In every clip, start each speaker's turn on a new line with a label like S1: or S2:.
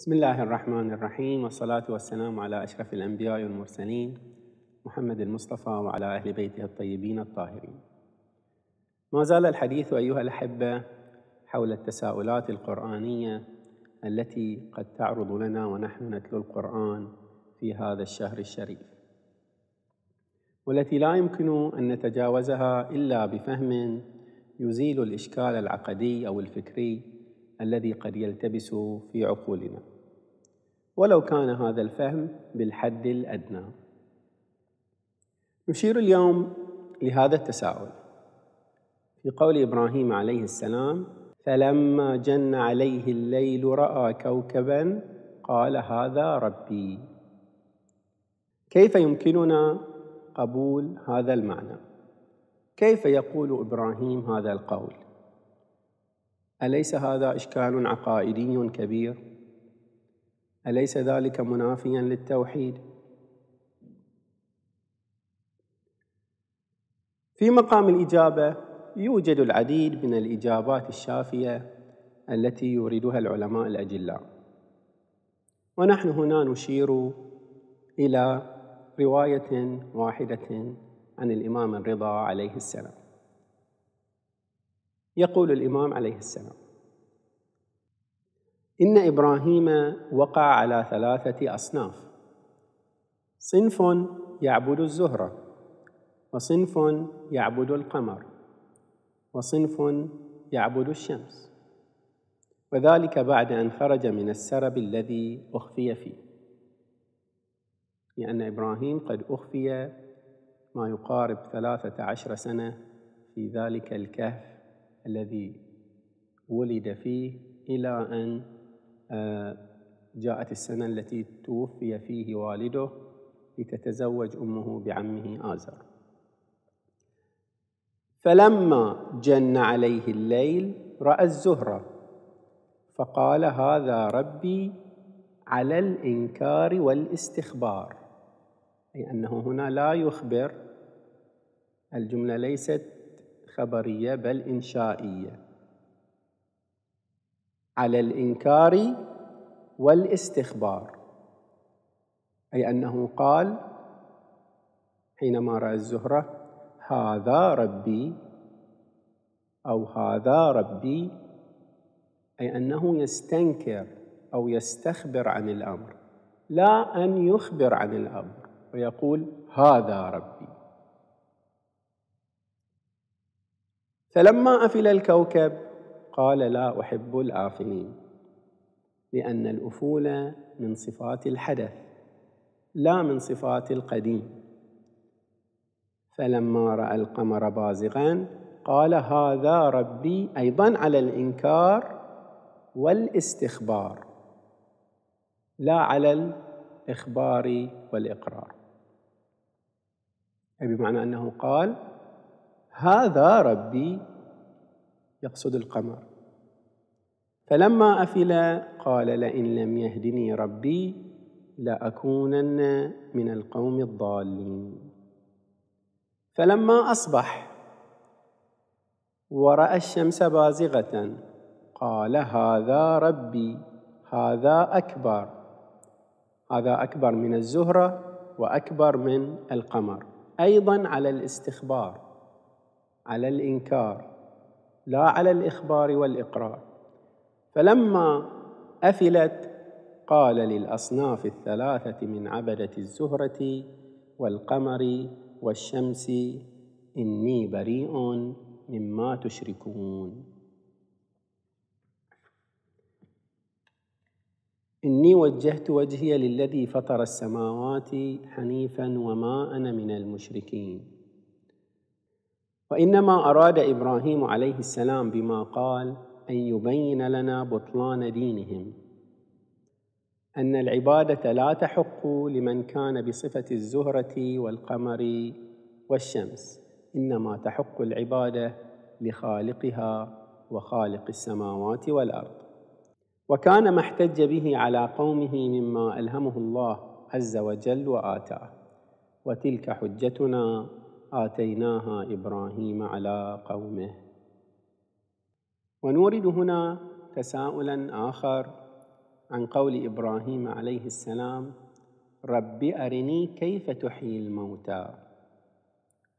S1: بسم الله الرحمن الرحيم والصلاة والسلام على أشرف الأنبياء والمرسلين محمد المصطفى وعلى أهل بيته الطيبين الطاهرين. ما زال الحديث أيها الأحبة حول التساؤلات القرآنية التي قد تعرض لنا ونحن نتلو القرآن في هذا الشهر الشريف. والتي لا يمكن أن نتجاوزها إلا بفهم يزيل الإشكال العقدي أو الفكري الذي قد يلتبس في عقولنا. ولو كان هذا الفهم بالحد الأدنى. نشير اليوم لهذا التساؤل. في قول إبراهيم عليه السلام فلما جن عليه الليل رأى كوكبا قال هذا ربي. كيف يمكننا قبول هذا المعنى؟ كيف يقول إبراهيم هذا القول؟ أليس هذا إشكال عقائدي كبير؟ أليس ذلك منافيا للتوحيد؟ في مقام الإجابة يوجد العديد من الإجابات الشافية التي يوردها العلماء الأجلاء. ونحن هنا نشير إلى رواية واحدة عن الإمام الرضا عليه السلام. يقول الإمام عليه السلام. إن إبراهيم وقع على ثلاثة أصناف. صنف يعبد الزهرة وصنف يعبد القمر وصنف يعبد الشمس. وذلك بعد أن خرج من السرب الذي أخفي فيه. لأن إبراهيم قد أخفي ما يقارب ثلاثة عشر سنة في ذلك الكهف الذي ولد فيه إلى أن آه، جاءت السنة التي توفي فيه والده لتتزوج أمه بعمه آزر. فلما جن عليه الليل رأى الزهرة فقال هذا ربي على الإنكار والاستخبار. أي أنه هنا لا يخبر الجملة ليست خبرية بل إنشائية. على الإنكار والاستخبار. أي أنه قال حينما رأى الزهرة هذا ربي أو هذا ربي أي أنه يستنكر أو يستخبر عن الأمر. لا أن يخبر عن الأمر. ويقول هذا ربي. فلما أفل الكوكب قال لا أحب الآفلين لأن الأفول من صفات الحدث لا من صفات القديم. فلما رأى القمر بازغا قال هذا ربي أيضا على الإنكار والاستخبار لا على الإخبار والإقرار. أي بمعنى أنه قال هذا ربي يقصد القمر. فلما أفل قال لئن لم يهدني ربي لأكونن من القوم الضالين. فلما أصبح ورأى الشمس بازغة قال هذا ربي هذا أكبر. هذا أكبر من الزهرة وأكبر من القمر. أيضا على الاستخبار. على الإنكار لا على الإخبار والإقرار. فلما أفلت قال للأصناف الثلاثة من عبدة الزهرة والقمر والشمس إني بريء مما تشركون. إني وجهت وجهي للذي فطر السماوات حنيفا وما أنا من المشركين. وإنما أراد إبراهيم عليه السلام بما قال أن يبين لنا بطلان دينهم. أن العبادة لا تحق لمن كان بصفة الزهرة والقمر والشمس إنما تحق العبادة لخالقها وخالق السماوات والأرض. وكان ما احتج به على قومه مما ألهمه الله عز وجل وآتاه. وتلك حجتنا آتيناها إبراهيم على قومه. ونورد هنا تساؤلا آخر عن قول إبراهيم عليه السلام رب أرني كيف تحيي الموتى؟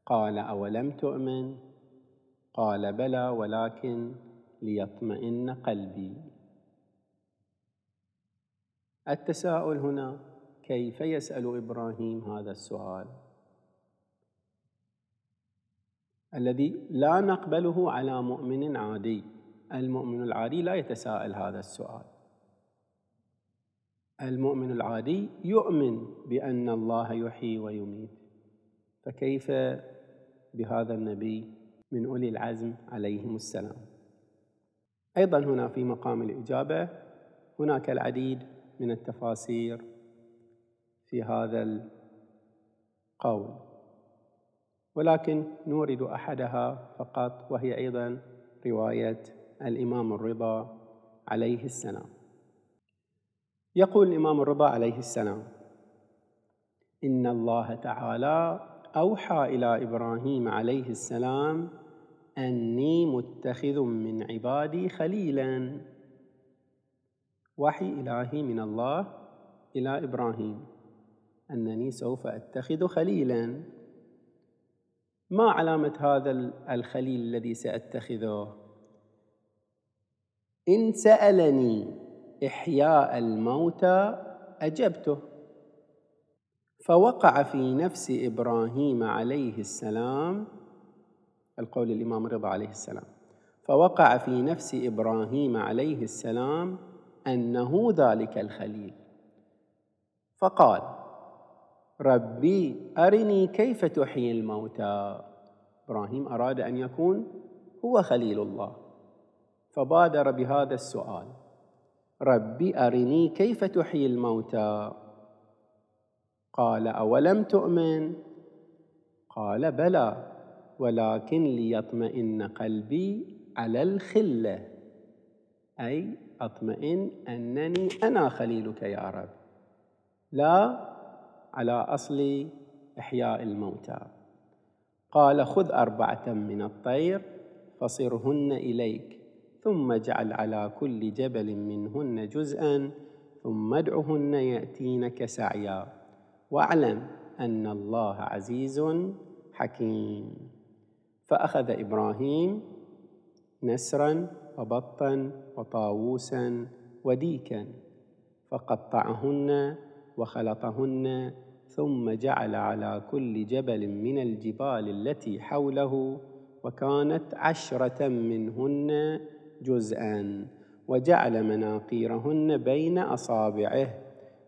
S1: قال أولم تؤمن؟ قال بلى ولكن ليطمئن قلبي. التساؤل هنا كيف يسأل إبراهيم هذا السؤال؟ الذي لا نقبله على مؤمن عادي. المؤمن العادي لا يتساءل هذا السؤال. المؤمن العادي يؤمن بأن الله يحيي ويميت. فكيف بهذا النبي من أولي العزم عليهم السلام؟ أيضا هنا في مقام الإجابة هناك العديد من التفاسير في هذا القول. ولكن نورد أحدها فقط وهي أيضا رواية الإمام الرضا عليه السلام. يقول الإمام الرضا عليه السلام إن الله تعالى أوحى إلى إبراهيم عليه السلام أني متخذ من عبادي خليلا. وحي إلهي من الله إلى إبراهيم. أنني سوف أتخذ خليلا. ما علامة هذا الخليل الذي سأتخذه؟ إن سألني إحياء الموتى أجبته. فوقع في نفس إبراهيم عليه السلام القول الإمام رضا عليه السلام. فوقع في نفس إبراهيم عليه السلام أنه ذلك الخليل. فقال ربي أرني كيف تحيي الموتى. إبراهيم أراد أن يكون هو خليل الله. فبادر بهذا السؤال. ربي أرني كيف تحيي الموتى؟ قال أولم تؤمن؟ قال بلى ولكن ليطمئن قلبي على الخلة. أي أطمئن أنني أنا خليلك يا رب. لا على أصل إحياء الموتى. قال خذ أربعة من الطير فصرهن إليك ثم اجعل على كل جبل منهن جزءا ثم ادعهن يأتينك سعيا. واعلم أن الله عزيز حكيم. فأخذ إبراهيم نسرا وبطا وطاووسا وديكا فقطعهن وخلطهن ثم جعل على كل جبل من الجبال التي حوله وكانت عشرة منهن جزءا وجعل مناقيرهن بين أصابعه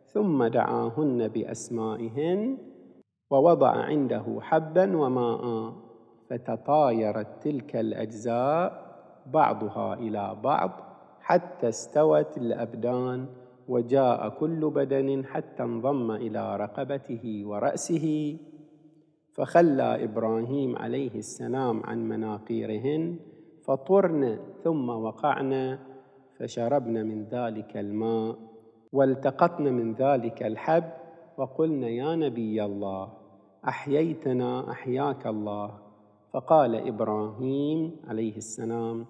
S1: ثم دعاهن بأسمائهن ووضع عنده حبا وماء فتطايرت تلك الأجزاء بعضها إلى بعض حتى استوت الأبدان وجاء كل بدن حتى انضم إلى رقبته ورأسه فخلى إبراهيم عليه السلام عن مناقيرهن فطرن ثم وقعن فشربن من ذلك الماء والتقطن من ذلك الحب وقلن يا نبي الله أحييتنا أحياك الله. فقال إبراهيم عليه السلام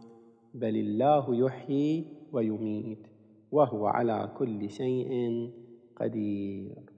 S1: بل الله يحيي ويميت. وهو على كل شيء قدير.